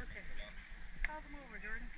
Okay. Call them over, Jordan.